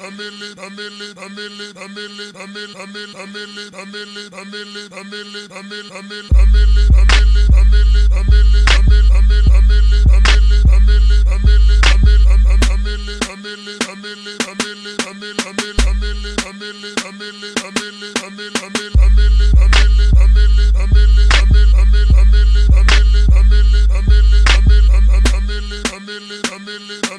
I'm I'm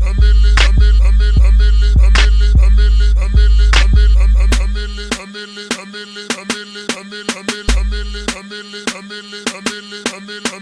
I'm in it, I'm in it, I'm in it, I'm in it, I'm in it, I'm in it, I'm in it.